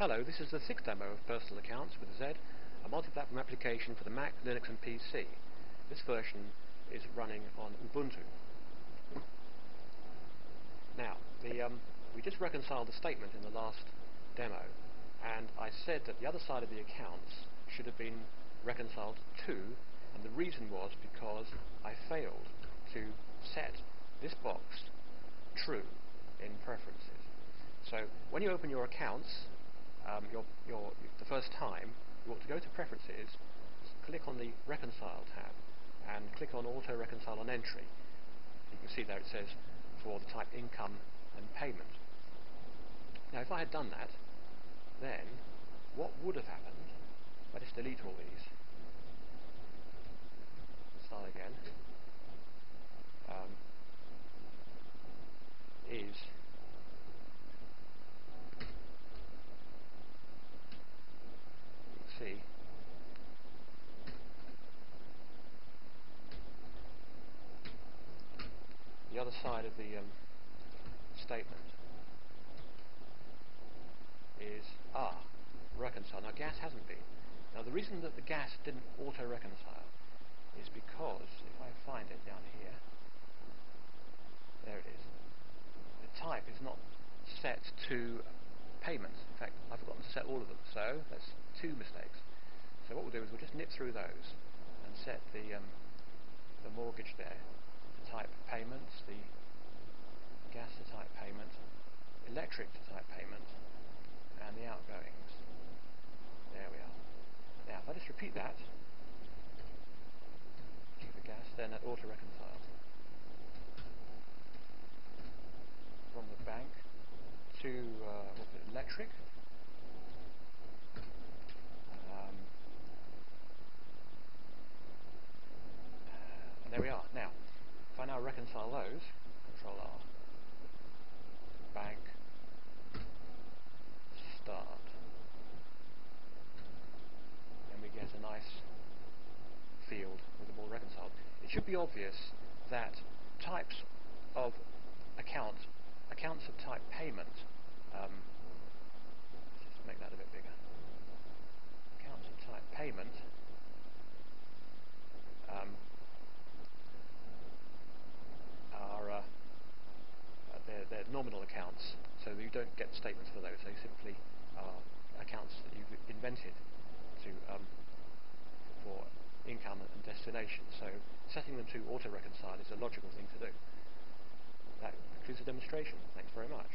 Hello, this is the sixth demo of Personal Accounts with Z, a multi-platform application for the Mac, Linux and PC. This version is running on Ubuntu. Now, the, um, we just reconciled the statement in the last demo, and I said that the other side of the accounts should have been reconciled too, and the reason was because I failed to set this box true in preferences. So when you open your accounts, um, your, your, the first time, you ought to go to Preferences, click on the Reconcile tab, and click on Auto Reconcile on Entry. You can see there it says for the type Income and Payment. Now if I had done that, then what would have happened, I just delete all these, start again, um, is see the other side of the um, statement is ah reconcile. Now gas hasn't been. Now the reason that the gas didn't auto reconcile is because if I find it down here, there it is. The type is not set to payments. In fact, I've forgotten to set all of them. So that's two mistakes. So what we'll do is we'll just nip through those and set the um, the mortgage there type payments, the gas type payment, electric type payment, and the outgoings. There we are. Now if I just repeat that, the gas, then it auto reconciles. From the bank to uh, electric, there we are. Now, if I now reconcile those, Control R, bank, start, And we get a nice field with them all reconciled. It should be obvious that types of account, accounts of type payment, um, just make that a bit bigger, accounts of type payment um, they're, they're nominal accounts, so you don't get statements for those. They simply are accounts that you've invented to um, for income and destination. So setting them to auto-reconcile is a logical thing to do. That concludes the demonstration. Thanks very much.